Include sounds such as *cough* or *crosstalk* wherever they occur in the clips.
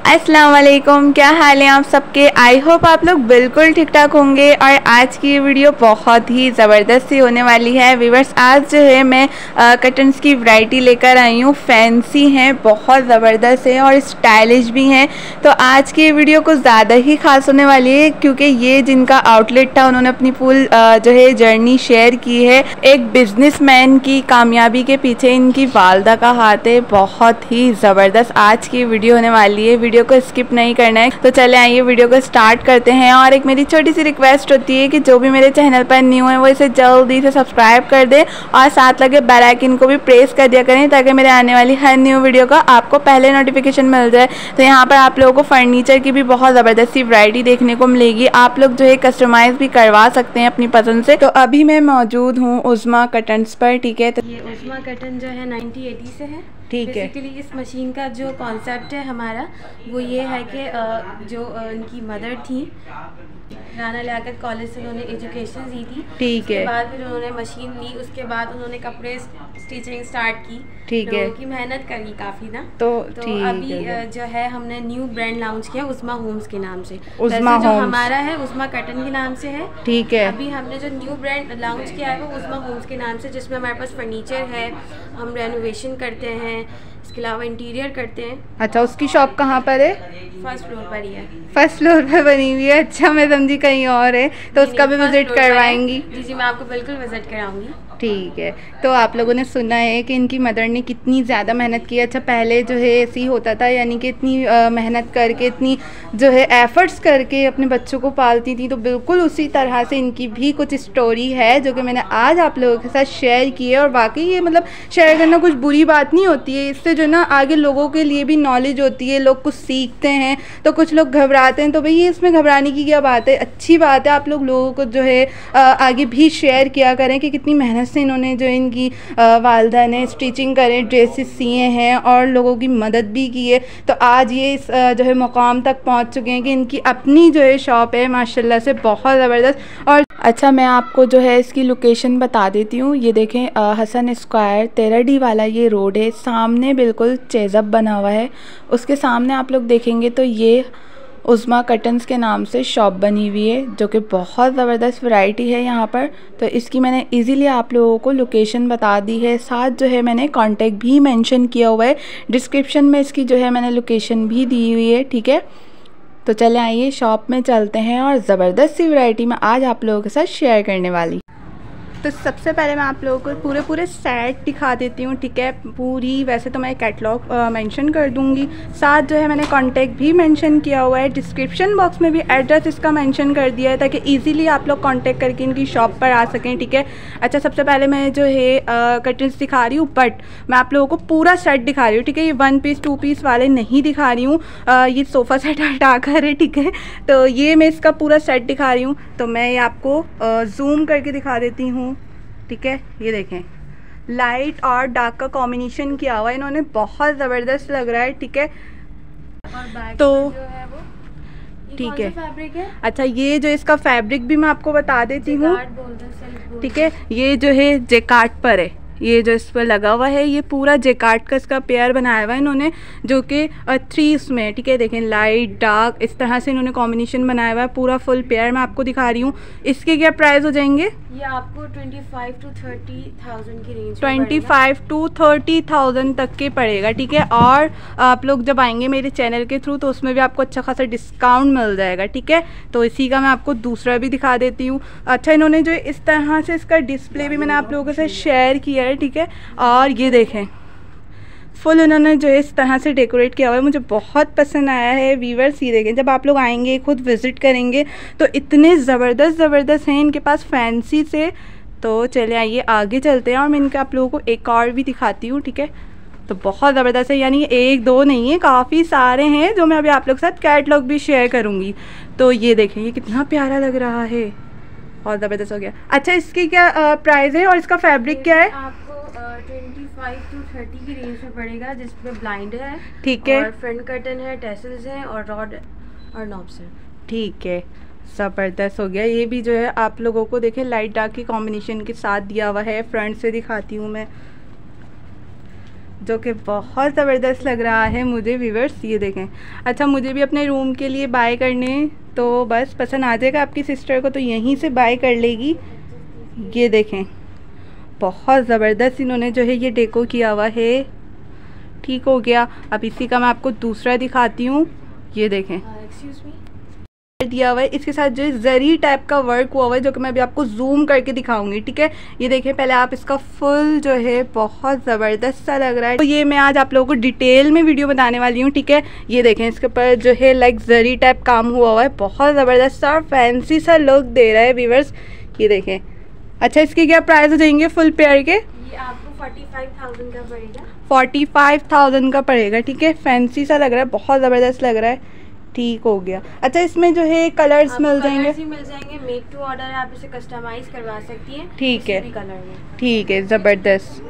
अस्सलाम वालेकुम क्या हाल है आप सबके? आई होप आप लोग बिल्कुल ठीक ठाक होंगे और आज की वीडियो बहुत ही ज़बरदस्त सी होने वाली है। वीवर्स आज जो है मैं कटन्स की वैरायटी लेकर आई हूँ। फैंसी हैं, बहुत ज़बरदस्त है और स्टाइलिश भी हैं। तो आज की वीडियो कुछ ज़्यादा ही खास होने वाली है क्योंकि ये जिनका आउटलेट था, उन्होंने अपनी फुल जो है जर्नी शेयर की है। एक बिज़नेस की कामयाबी के पीछे इनकी वालदा का हाथ है। बहुत ही ज़बरदस्त आज की वीडियो होने वाली है। वीडियो को स्किप नहीं करना है। तो चले आइए, वीडियो को स्टार्ट करते हैं और एक मेरी छोटी सी रिक्वेस्ट होती है कि जो भी मेरे चैनल पर न्यू है, वो इसे जल्दी से सब्सक्राइब कर दे और साथ लगे बेलाइकिन को भी प्रेस कर दिया करें ताकि मेरे आने वाली हर न्यू वीडियो का आपको पहले नोटिफिकेशन मिल जाए। तो यहाँ पर आप लोगों को फर्नीचर की भी बहुत ज़बरदस्ती वरायटी देखने को मिलेगी। आप लोग जो है कस्टमाइज़ भी करवा सकते हैं अपनी पसंद से। तो अभी मैं मौजूद हूँ उजमा कटन्स पर, ठीक है? तो ये उजमा कटन जो है नाइनटीन से है। ठीक है। बेसिकली इस मशीन का जो कॉन्सेप्ट है हमारा, वो ये है कि जो इनकी मदर थी राना लियाकत कॉलेज से उन्होंने एजुकेशन दी थी। ठीक है। बाद फिर उन्होंने मशीन ली उसके बाद उन्होंने कपड़े स्टिचिंग स्टार्ट की। ठीक है। उनकी मेहनत करी काफ़ी ना। तो, तो अभी जो है हमने न्यू ब्रांड लॉन्च किया उस्मा होम्स के नाम से। उस्मा जो हमारा है उस्मा कटन के नाम से है। ठीक है। अभी हमने जो न्यू ब्रांड लॉन्च किया है वो उस्मा होम्स के नाम से जिसमें हमारे पास फर्नीचर है हम रेनोवेशन करते हैं इसके अलावा इंटीरियर करते हैं। अच्छा उसकी शॉप कहाँ पर है? फ़र्स्ट फ्लोर पर ही है। फ़र्स्ट फ्लोर पर बनी हुई है? अच्छा मैं समझी कहीं और है तो उसका भी विज़िट करवाएँगी। जी जी मैं आपको बिल्कुल विज़िट कराऊँगी। ठीक है तो आप लोगों ने सुना है कि इनकी मदर ने कितनी ज़्यादा मेहनत की अच्छा पहले जो है ऐसे ही होता था यानी कि इतनी मेहनत करके इतनी जो है एफ़र्ट्स करके अपने बच्चों को पालती थी तो बिल्कुल उसी तरह से इनकी भी कुछ स्टोरी है जो कि मैंने आज आप लोगों के साथ शेयर की है। और वाकई ये मतलब शेयर करना कुछ बुरी बात नहीं होती है इससे जो ना आगे लोगों के लिए भी नॉलेज होती है, लोग कुछ सीखते हैं तो कुछ लोग घबराते हैं तो भाई इसमें घबराने की क्या बात है? अच्छी बात है आप लोग लोगों को जो है आगे भी शेयर किया करें कि कितनी मेहनत से इन्होंने जो इनकी वालदा ने स्टिचिंग करें ड्रेसेस सिए हैं और लोगों की मदद भी की है। तो आज ये इस जो है मुकाम तक पहुँच चुके हैं कि इनकी अपनी जो है शॉप है, माशाल्लाह से बहुत ज़बरदस्त। और अच्छा मैं आपको जो है इसकी लोकेशन बता देती हूँ। ये देखें हसन स्क्वायर तेरह वाला ये रोड है। सामने बिल्कुल चेज़अप बना हुआ है। उसके सामने आप लोग देखेंगे तो ये उज़मा कटन्स के नाम से शॉप बनी हुई है, जो कि बहुत ज़बरदस्त वैरायटी है यहाँ पर। तो इसकी मैंने इजीली आप लोगों को लोकेशन बता दी है। साथ जो है मैंने कांटेक्ट भी मेंशन किया हुआ है। डिस्क्रिप्शन में इसकी जो है मैंने लोकेशन भी दी हुई है, ठीक है? तो चले आइए, शॉप में चलते हैं और ज़बरदस्त सी वैरायटी में आज आप लोगों के साथ शेयर करने वाली तो सबसे पहले मैं आप लोगों को पूरे पूरे सेट दिखा देती हूँ, ठीक है? पूरी, वैसे तो मैं कैटलॉग मेंशन कर दूँगी। साथ जो है, मैंने कांटेक्ट भी मेंशन किया हुआ है। डिस्क्रिप्शन बॉक्स में भी एड्रेस इसका मेंशन कर दिया है, ताकि इजीली आप लोग कांटेक्ट करके इनकी शॉप पर आ सकें, ठीक है? अच्छा सबसे पहले मैं जो है कटन्स दिखा रही हूँ बट मैं आप लोगों को पूरा सेट दिखा रही हूँ, ठीक है? ये वन पीस टू पीस वाले नहीं दिखा रही हूँ। ये सोफ़ा सेट हटा कर है, ठीक है? तो ये मैं इसका पूरा सेट दिखा रही हूँ। तो मैं ये आपको जूम करके दिखा देती हूँ। ठीक है? ये देखें। लाइट और डार्क का कॉम्बिनेशन किया हुआ है। इन्होंने बहुत ज़बरदस्त लग रहा है ठीक है? तो ठीक है। अच्छा ये जो इसका फैब्रिक भी मैं आपको बता देती हूँ ठीक है? ये जो है जेकार्ट पर है। ये जो इस पर लगा हुआ है ये पूरा जेकार्ड का इसका पेयर बनाया हुआ है इन्होंने जो कि थ्री उसमें ठीक है देखें लाइट डार्क इस तरह से इन्होंने कॉम्बिनेशन बनाया हुआ है पूरा फुल पेयर मैं आपको दिखा रही हूँ। इसके क्या प्राइस हो जाएँगे? ये आपको 25 टू 30,000 की रेंज 25 टू 30,000 तक के पड़ेगा ठीक है और आप लोग जब आएँगे मेरे चैनल के थ्रू तो उसमें भी आपको अच्छा खासा डिस्काउंट मिल जाएगा ठीक है तो इसी का मैं आपको दूसरा भी दिखा देती हूँ। अच्छा इन्होंने जो इस तरह से इसका डिस्प्ले भी मैंने आप लोगों से शेयर किया है ठीक है? और ये देखें। फुल उन्होंने जो इस तरह से डेकोरेट किया हुआ है, मुझे बहुत पसंद आया है वीवर्स ये देखें। जब आप लोग आएँगे, खुद विज़िट करेंगे तो इतने ज़बरदस्त ज़बरदस्त हैं इनके पास फैंसी से। तो चले आइए, आगे चलते हैं और मैं इनके आप लोगों को एक और भी दिखाती हूँ, ठीक है? तो बहुत ज़बरदस्त है, यानी एक, दो नहीं है, काफ़ी सारे हैं, जो मैं अभी आप लोग के साथ कैटलॉग भी शेयर करूँगी। तो ये देखें, ये कितना प्यारा लग रहा है। बहुत ज़बरदस्त हो गया। अच्छा इसकी क्या प्राइस है और इसका फैब्रिक क्या है? ट्वेंटी फाइव टू थर्टी की रेंज में पड़ेगा जिसमें ब्लाइंड है ठीक है। और फ्रंट कर्टन है टेसल्स हैं और रॉड और नॉब्स हैं। ठीक है ज़बरदस्त हो गया। ये भी जो है आप लोगों को देखें लाइट डार्क की कॉम्बिनेशन के साथ दिया हुआ है। फ्रंट से दिखाती हूँ मैं। जो कि बहुत ज़बरदस्त लग रहा है मुझे व्यूवर्स ये देखें। अच्छा मुझे भी अपने रूम के लिए बाय करने तो बस पसंद आ जाएगा आपकी सिस्टर को तो यहीं से बाय कर लेगी। ये देखें, बहुत ज़बरदस्त इन्होंने जो है ये डेको किया हुआ है। ठीक हो गया। अब इसी का मैं आपको दूसरा दिखाती हूँ। ये देखें। मी दिया हुआ है। इसके साथ जो जरी टाइप का वर्क हुआ हुआ है जो कि मैं अभी आपको जूम करके दिखाऊँगी ठीक है? ये देखें पहले आप इसका फुल जो है बहुत ज़बरदस्त सा लग रहा है। तो ये मैं आज आप लोगों को डिटेल में वीडियो बताने वाली हूँ ठीक है? ये देखें इसके ऊपर जो है लाइक जरी टाइप काम हुआ हुआ है। बहुत ज़बरदस्त सा और फैंसी सा लुक दे रहा है वीवर्स ये देखें। अच्छा इसके क्या प्राइस हो जाएँगे फुल पेयर के? ये आपको फोर्टी फाइव थाउज़ेंड का पड़ेगा। फोर्टी फाइव थाउज़ेंड का पड़ेगा ठीक है? फैंसी सा लग रहा है बहुत ज़बरदस्त लग रहा है। ठीक हो गया। अच्छा इसमें जो है कलर्स मिल जाएँगे? मिल जाएँगे। मेक टू ऑर्डर आप इसे कस्टमाइज करवा सकती हैं। ठीक है। ठीक है ज़बरदस्त।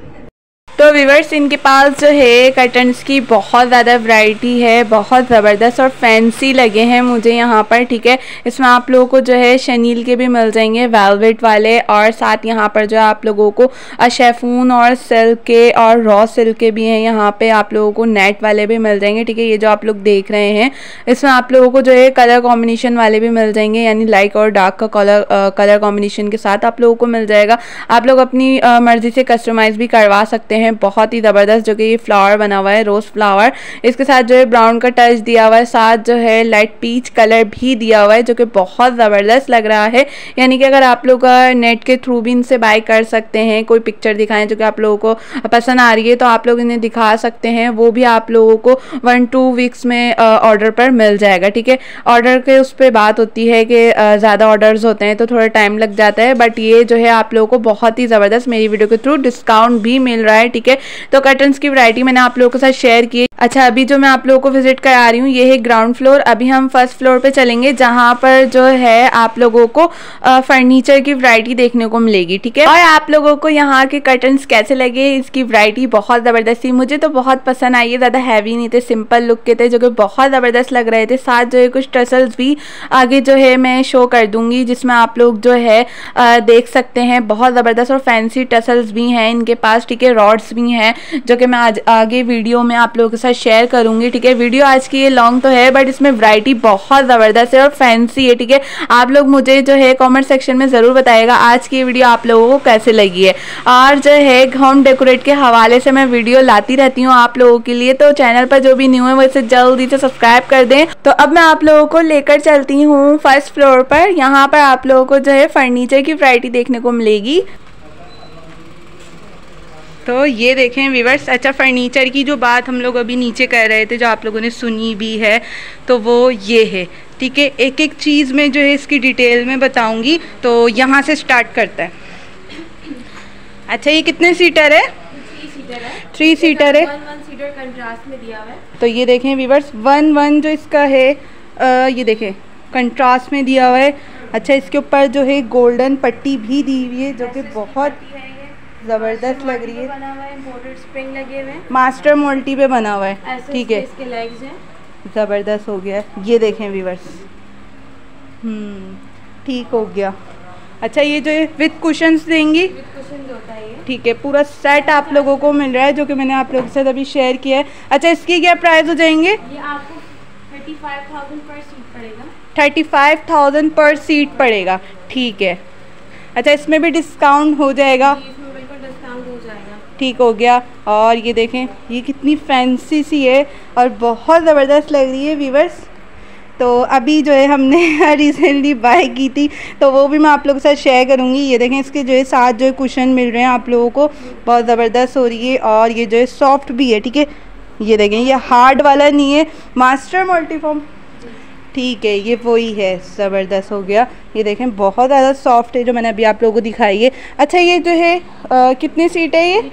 तो वीवर्स इनके पास जो है कर्टन्स की बहुत ज़्यादा वैरायटी है, बहुत ज़बरदस्त और फैंसी लगे हैं मुझे यहाँ पर, ठीक है? इसमें आप लोगों को जो है शनील के भी मिल जाएँगे वेलवेट वाले और साथ यहाँ पर जो है आप लोगों को शेफून और सिल्क के और रॉ सिल्क के भी हैं, यहाँ पे आप लोगों को नेट वाले भी मिल जाएँगे, ठीक है? ये जो आप लोग देख रहे हैं, इसमें आप लोगों को जो है कलर कॉम्बिनेशन वाले भी मिल जाएँगे, यानी लाइट और डार्क का कलर कलर कॉम्बिनेशन के साथ आप लोगों को मिल जाएगा। आप लोग अपनी मर्ज़ी से कस्टमाइज़ भी करवा सकते हैं बहुत ही ज़बरदस्त जो कि ये फ्लावर बना हुआ है रोज़ फ्लावर इसके साथ जो है ब्राउन का टच दिया हुआ है, साथ जो है लाइट पीच कलर भी दिया हुआ है, जो कि बहुत ज़बरदस्त लग रहा है। यानी कि अगर आप लोग नेट के थ्रू भी इनसे बाय कर सकते हैं, कोई पिक्चर दिखाएँ जो कि आप लोगों को पसंद आ रही है तो आप लोग इन्हें दिखा सकते हैं, वो भी आप लोगों को वन टू वीक्स में ऑर्डर पर मिल जाएगा, ठीक है? ऑर्डर के उस पर बात होती है कि ज़्यादा ऑर्डर्स होते हैं तो थोड़ा टाइम लग जाता है बट ये जो है आप लोगों को बहुत ही ज़बरदस्त मेरी वीडियो के थ्रू डिस्काउंट भी मिल रहा है ठीक है? तो कर्टन्स की वैरायटी मैंने आप लोगों के साथ शेयर की अच्छा अभी जो मैं आप लोगों को विज़िट करा रही हूँ, ये है ग्राउंड फ्लोर अभी हम फ़र्स्ट फ्लोर पे चलेंगे, जहाँ पर जो है आप लोगों को फर्नीचर की वैरायटी देखने को मिलेगी, ठीक है? और आप लोगों को यहाँ के कर्टन्स कैसे लगे, इसकी वैरायटी बहुत ज़बरदस्त थी। मुझे तो बहुत पसंद आई है ज़्यादा हैवी नहीं थे सिंपल लुक के थे, जो कि बहुत ज़बरदस्त लग रहे थे। साथ जो है कुछ टसल्स भी आगे जो है मैं शो कर दूँगी, जिसमें आप लोग जो है देख सकते हैं। बहुत ज़बरदस्त और फैंसी टसल्स भी हैं इनके पास, ठीक है? रॉड्स भी हैं, जो कि मैं आज आगे वीडियो में आप लोगों के साथ शेयर करूँगी, ठीक है? वीडियो आज की ये लॉन्ग तो है बट इसमें वैरायटी बहुत ज़बरदस्त है और फैंसी है, ठीक है? आप लोग मुझे जो है कमेंट सेक्शन में ज़रूर बताएगा आज की वीडियो आप लोगों को कैसे लगी है? और जो है, होम डेकोरेट के हवाले से मैं वीडियो लाती रहती हूँ आप लोगों के लिए तो चैनल पर जो भी न्यू है, वो इसे जल्दी से सब्सक्राइब कर दें। तो अब मैं आप लोगों को लेकर चलती हूँ फ़र्स्ट फ्लोर पर, यहाँ पर आप लोगों को जो है फर्नीचर की वरायटी देखने को मिलेगी। तो ये देखें वीवर्स अच्छा फर्नीचर की जो बात हम लोग अभी नीचे कर रहे थे जो आप लोगों ने सुनी भी है तो वो ये है। ठीक है एक एक चीज़ में जो है इसकी डिटेल में बताऊँगी तो यहाँ से स्टार्ट करता है। अच्छा ये कितने सीटर है? थ्री सीटर है। तो ये देखें वीवर्स वन वन जो इसका है आ, ये देखें कंट्रास्ट में दिया हुआ है। अच्छा इसके ऊपर जो है गोल्डन पट्टी भी दी हुई है जो कि बहुत ज़बरदस्त लग रही है। स्प्रिंग लगे हुए मास्टर मोल्टी पे बना हुआ है। ठीक है। इसके लेग्स हैं। ज़बरदस्त हो गया। ये देखें व्यूवर्स हम्म ठीक हो गया। अच्छा ये जो है विथ कुशंस देंगी। ठीक है पूरा सेट आप लोगों को मिल रहा है जो कि मैंने आप लोगों के साथ अभी शेयर किया है। अच्छा इसकी क्या प्राइस हो जाएँगे? ये आपको thirty five thousand per seat पड़ेगा। ठीक है। अच्छा इसमें भी डिस्काउंट हो जाएगा। ठीक हो गया। और ये देखें ये कितनी फैंसी सी है और बहुत ज़बरदस्त लग रही है वीवर्स तो अभी जो है हमने *laughs* रिसेंटली बाय की थी तो वो भी मैं आप लोगों के साथ शेयर करूँगी। ये देखें इसके जो है साथ जो है कुशन मिल रहे हैं आप लोगों को। बहुत ज़बरदस्त हो रही है और ये जो है सॉफ्ट भी है ठीक है? ये देखें ये हार्ड वाला नहीं है मास्टर मल्टीफॉर्म ठीक है ये वही है ज़बरदस्त हो गया। ये देखें बहुत ज़्यादा सॉफ्ट है जो मैंने अभी आप लोगों को दिखाई है। अच्छा ये जो है आ, कितनी सीट है ये?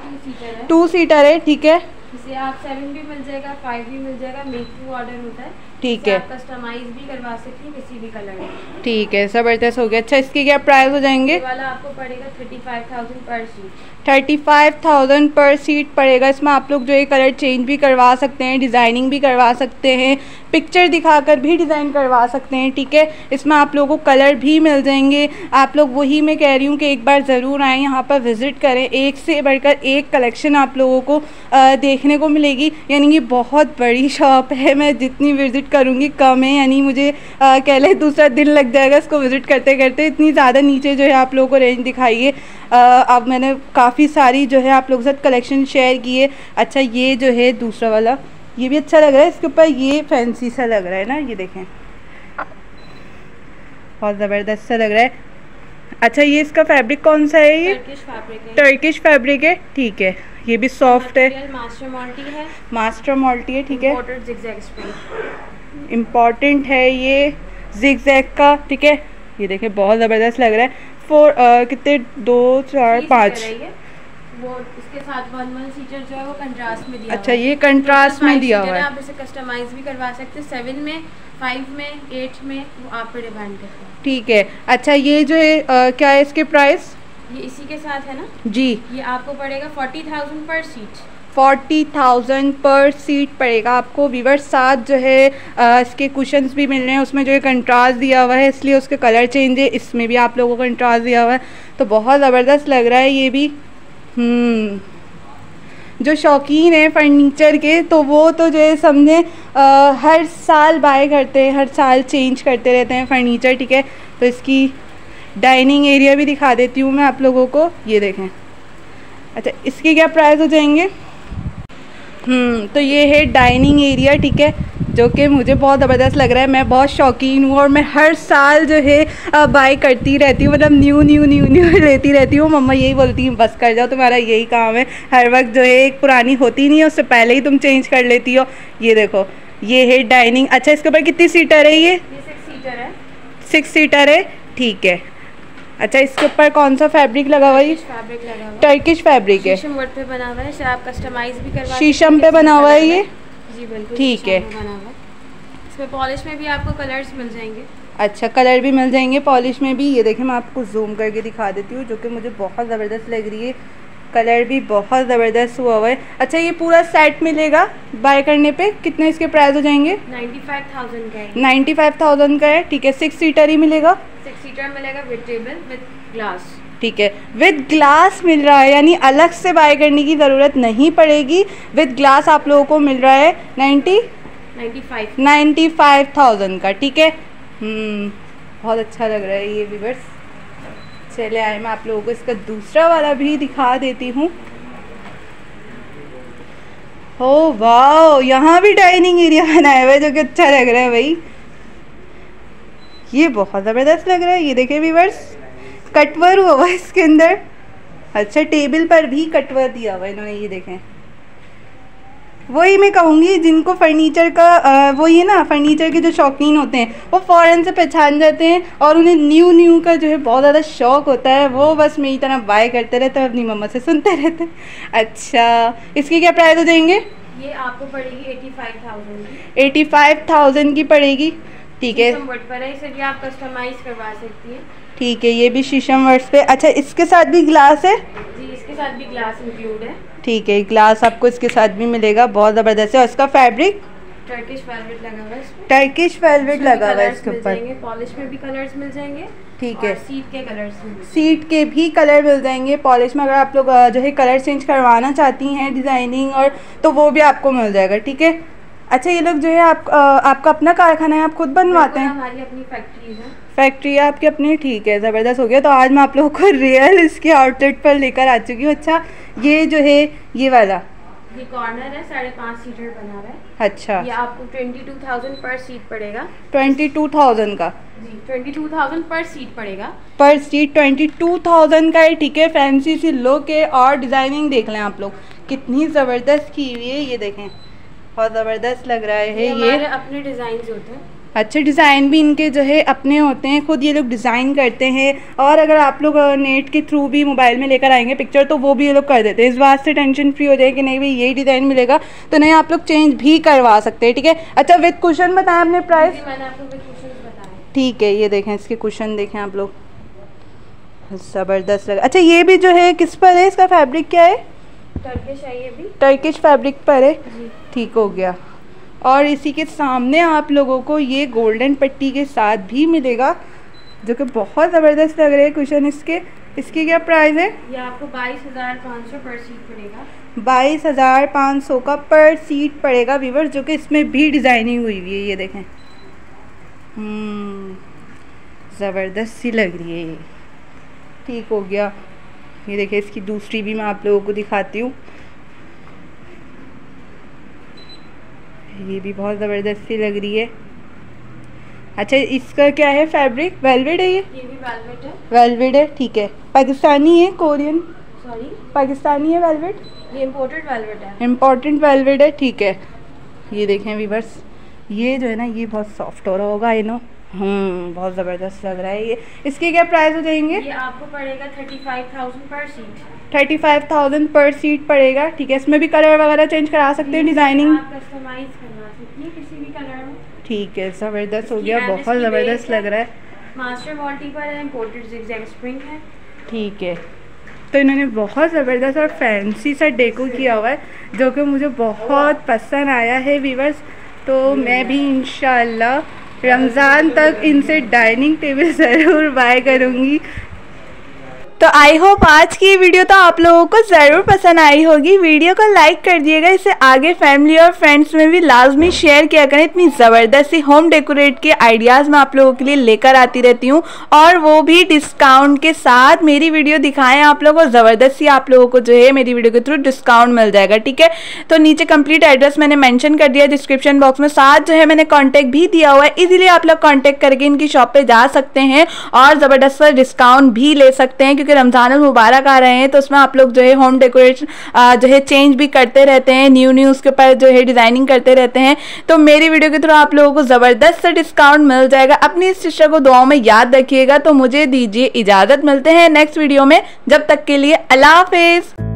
टू सीटर है ठीक है? इसे आप सेवन भी मिल जाएगा फाइव भी मिल जाएगा मेक टू ऑर्डर होता है। ठीक है। कस्टमाइज भी करवा सकती हैं किसी भी कलर में। ठीक है ज़बरदस्त हो गया। अच्छा इसके क्या प्राइस हो जाएँगे? वाला आपको पड़ेगा thirty five thousand per seat thirty five thousand per seat पड़ेगा। इसमें आप लोग जो है कलर चेंज भी करवा सकते हैं डिज़ाइनिंग भी करवा सकते हैं। पिक्चर दिखाकर भी डिज़ाइन करवा सकते हैं ठीक है? इसमें आप लोगों को कलर भी मिल जाएँगे। आप लोग वही मैं कह रही हूँ कि एक बार ज़रूर आएँ यहाँ पर विज़िट करें। एक से बढ़कर एक कलेक्शन आप लोगों को आ, देखने को मिलेगी। यानी कि बहुत बड़ी शॉप है मैं जितनी विज़िट करूँगी कम है। यानी मुझे कह लें दूसरा दिन लग जाएगा इसको विज़िट करते करते इतनी ज़्यादा नीचे जो है आप लोगों को रेंज दिखाई है अब मैंने काफ़ी सारी जो है आप लोगों के साथ कलेक्शन शेयर किए। अच्छा ये जो है दूसरा वाला। ये भी अच्छा लग रहा है इसके ऊपर ये फैंसी सा लग रहा है ना ये देखें। बहुत ज़बरदस्त सा लग रहा है। अच्छा ये इसका फैब्रिक कौन सा है ये? टर्किश फैब्रिक है। ठीक है। ये भी सॉफ्ट है। मास्टर मॉल्टी है। ठीक है। इंपॉर्टेंट है ये जिग का ठीक है। ये देखें बहुत ज़बरदस्त लग रहा है। फोर कितने? दो चार पाँच। वो इसके साथ वन वन सीटर जो है वो कंट्रास्ट में दिया अच्छा ये कंट्रास्ट में दिया हुआ है। आप इसे कस्टमाइज भी करवा सकते हैं। सेवन में फाइव में एट में वो आप पे डिपेंड करता है। ठीक है। अच्छा ये जो है आ, क्या है इसके प्राइस ये इसी के साथ है ना? जी। ये आपको पड़ेगा forty thousand per seat forty thousand per seat पड़ेगा आपको। वीवर साथ जो है आ, इसके कुशंस भी मिल रहे हैं। उसमें जो है कंट्रास्ट दिया हुआ है इसलिए उसके कलर चेंज है। इसमें भी आप लोगों को कंट्रास्ट दिया हुआ है। तो बहुत ज़बरदस्त लग रहा है ये भी। जो शौकीन है फर्नीचर के तो वो तो जो है समझे हर साल बाय करते हैं, हर साल चेंज करते रहते हैं फर्नीचर ठीक है? तो इसकी डाइनिंग एरिया भी दिखा देती हूँ मैं आप लोगों को, ये देखें। अच्छा इसके क्या प्राइस हो जाएँगे? हम्म तो ये है डाइनिंग एरिया ठीक है? जो कि मुझे बहुत ज़बरदस्त लग रहा है। मैं बहुत शौकीन हूँ और मैं हर साल जो है बाय करती रहती हूँ। मतलब न्यू न्यू न्यू न्यू लेती रहती हूँ। मम्मा यही बोलती हूँ बस कर जाओ तुम्हारा यही काम है। हर वक्त जो है एक पुरानी होती नहीं है उससे पहले ही तुम चेंज कर लेती हो। ये देखो ये है डाइनिंग अच्छा इसके ऊपर कितनी सीटर है ये? सिक्स सीटर है। सिक्स सीटर है ठीक है। अच्छा इसके ऊपर कौन सा फैब्रिक लगा हुआ है? टर्किश फैब्रिक है। शीशम पे बना हुआ है आप कस्टमाइज भी करवा शीशम पे बना हुआ है ये? जी बिल्कुल ठीक है। इसमें पॉलिश में भी आपको कलर्स मिल जाएँगे। अच्छा कलर भी मिल जाएँगे पॉलिश में भी। ये देखें मैं आपको जूम करके दिखा देती हूँ जो कि मुझे बहुत ज़बरदस्त लग रही है। कलर भी बहुत ज़बरदस्त हुआ हुआ है। अच्छा ये पूरा सेट मिलेगा बाय करने पे? कितने इसके प्राइस हो जाएँगे? नाइन्टी फाइव थाउज़ेंड का है। नाइन्टी फाइव थाउज़ेंड का है ठीक है। सिक्स सीटर ही मिलेगा। सिक्स सीटर मिलेगा विद टेबल विद ग्लास ठीक है। विद ग्लास मिल रहा है यानी अलग से बाय करने की ज़रूरत नहीं पड़ेगी। विद ग्लास आप लोगों को मिल रहा है नाइन्टी नाइन्टी फाइव थाउज़ेंड का ठीक है? हम्म, बहुत अच्छा लग रहा है ये वीवर्स चले आए मैं आप लोगों को इसका दूसरा वाला भी दिखा देती हूँ। हो वाह यहाँ भी डाइनिंग एरिया बनाया हुआ है जो कि अच्छा लग रहा है भाई। ये बहुत ज़बरदस्त लग रहा है ये देखे वीवर्स कटवर हुआ हुआ इसके अंदर। अच्छा टेबल पर भी कटवर दिया हुआ है इन्होंने ये देखें। वही मैं कहूँगी जिनको फर्नीचर का वही है ना फर्नीचर के जो शौकीन होते हैं वो फ़ौरन से पहचान जाते हैं और उन्हें न्यू न्यू का जो है बहुत ज़्यादा शौक होता है वो बस मेरी तरह बाय करते रहते हैं अपनी मम्मा से सुनते रहते हैं। अच्छा इसकी क्या प्राइस हो जाएँगे? ये आपको पड़ेगी eighty five thousand eighty five thousand की पड़ेगी। ठीक है। इसे आप कस्टमाइज करवा सकती हैं। ठीक है ये भी शीशम वर्ड्स पे। अच्छा इसके साथ भी ग्लास है? जी इसके साथ भी ग्लास इंक्लूड है। ठीक है ग्लास आपको इसके साथ भी मिलेगा बहुत ज़बरदस्त है। और इसका फैब्रिक टर्किश वेलवेट लगा हुआ है टर्किश वेलवेट लगा हुआ है इसके ऊपर। पॉलिश में भी कलर्स मिल जाएँगे। ठीक है। सीट के कलर्स सीट के भी कलर मिल जाएँगे पॉलिश में अगर आप लोग जो है कलर चेंज करवाना चाहती हैं डिज़ाइनिंग और तो वो भी आपको मिल जाएगा ठीक है? अच्छा ये लोग जो है आप आ, आपका अपना कारखाना है आप खुद बनवाते हैं? हमारी अपनी फैक्ट्री है। फैक्ट्री है आपकी अपनी? ठीक है ज़बरदस्त हो गया। तो आज मैं आप लोगों को *laughs* रियल इसके आउटलेट पर लेकर आ चुकी हूँ। अच्छा ये जो है ये वाला? ये कॉर्नर है साढ़े पाँच सीटर बना हुआ है। अच्छा। ये आपको twenty two thousand per seat पड़ेगा। ट्वेंटी टू थाउज़ेंड का? जी twenty two thousand per seat पड़ेगा। Per seat twenty two thousand का है ठीक है? फैंसी सी लुक है और डिज़ाइनिंग देख लें आप लोग। कितनी ज़बरदस्त की हुई है ये देखें। बहुत ज़बरदस्त लग रहा है ये, ये। अपने डिज़ाइन होते हैं। अच्छे डिज़ाइन भी इनके जो है अपने होते हैं खुद ये लोग डिज़ाइन करते हैं। और अगर आप लोग नेट के थ्रू भी मोबाइल में लेकर आएँगे पिक्चर तो वो भी ये लोग कर देते हैं। इस बात से टेंशन फ्री हो जाए कि नहीं भाई यही डिज़ाइन मिलेगा तो नहीं आप लोग चेंज भी करवा सकते हैं ठीक है? अच्छा विद कुशन बताया अपने प्राइस ठीक है ये देखें इसके कुशन देखें आप लोग। ज़बरदस्त लगा अच्छा ये भी जो है किस पर है? इसका फैब्रिक क्या है? टर्किश है ये भी। टर्किश फैब्रिक पर है। ठीक हो गया। और इसी के सामने आप लोगों को ये गोल्डन पट्टी के साथ भी मिलेगा जो कि बहुत ज़बरदस्त लग रहे हैं कुशन इसके। इसकी क्या प्राइस है? ये आपको बाईस हज़ार पाँच सौ पर सीट पड़ेगा। बाईस हज़ार पाँच सौ का पर सीट पड़ेगा वीवर जो कि इसमें भी डिज़ाइनिंग हुई हुई है ये देखें। हम्म, ज़बरदस्त सी लग रही है ये। ठीक हो गया। ये देखिए इसकी दूसरी भी मैं आप लोगों को दिखाती हूँ। ये भी बहुत ज़बरदस्ती सी लग रही है। अच्छा इसका क्या है फैब्रिक वेलवेड है ये? ये भी वेलवेट है। वेलवेट है ठीक है। पाकिस्तानी है कोरियन? सॉरी पाकिस्तानी है वेलवेट ये इम्पोर्टेड वेलवेट है। इम्पोर्टेंट वेलवेट है ठीक है। ये देखें वीवर्स ये जो है ना ये बहुत सॉफ्ट हो रहा होगा आई नो बहुत ज़बरदस्त लग रहा है ये। इसके क्या प्राइस हो जाएँगे? ये आपको पड़ेगा thirty five thousand per seat thirty five thousand per seat पड़ेगा ठीक है। इसमें भी कलर वगैरह चेंज करा सकते हैं डिज़ाइनिंग आप कस्टमाइज करवा सकती हैं किसी भी कलर में। ठीक है ज़बरदस्त हो गया बहुत ज़बरदस्त लग रहा है। मास्टर वॉल्टी पर है इम्पोर्टेड जिगजैग स्प्रिंग है। ठीक है। तो इन्होंने बहुत ज़बरदस्त और फैंसी सा डेको किया हुआ है जो कि मुझे बहुत पसंद आया है वीवर्स तो मैं भी इंशाल्लाह रमज़ान तक इनसे डाइनिंग टेबल *laughs* ज़रूर बाय करूँगी। तो आई होप आज की वीडियो तो आप लोगों को ज़रूर पसंद आई होगी। वीडियो को लाइक कर दिएगा, इसे आगे फैमिली और फ्रेंड्स में भी लाजमी शेयर किया करें। इतनी ज़बरदस्त सी होम डेकोरेट के आइडियाज़ मैं आप लोगों के लिए लेकर आती रहती हूँ। और वो भी डिस्काउंट के साथ मेरी वीडियो दिखाएँ आप लोगों को। ज़बरदस्त आप लोगों को जो है मेरी वीडियो के थ्रू डिस्काउंट मिल जाएगा, ठीक है? तो नीचे कंप्लीट एड्रेस मैंने मैंशन कर दिया डिस्क्रिप्शन बॉक्स में। साथ जो है मैंने कॉन्टैक्ट भी दिया हुआ है। इजीली आप लोग कॉन्टैक्ट करके इनकी शॉप पर जा सकते हैं और ज़बरदस्त डिस्काउंट भी ले सकते हैं क्योंकि रमज़ान मुबारक आ रहे हैं तो उसमें आप लोग जो है होम डेकोरेशन जो है चेंज भी करते रहते हैं न्यू न्यू उसके ऊपर जो है डिज़ाइनिंग करते रहते हैं। तो मेरी वीडियो के थ्रू आप लोगों को ज़बरदस्त डिस्काउंट मिल जाएगा। अपनी इस शिक्षा को दुआओं में याद रखिएगा तो मुझे दीजिए इजाज़त। मिलते हैं नेक्स्ट वीडियो में। जब तक के लिए अल्लाह हाफिज़।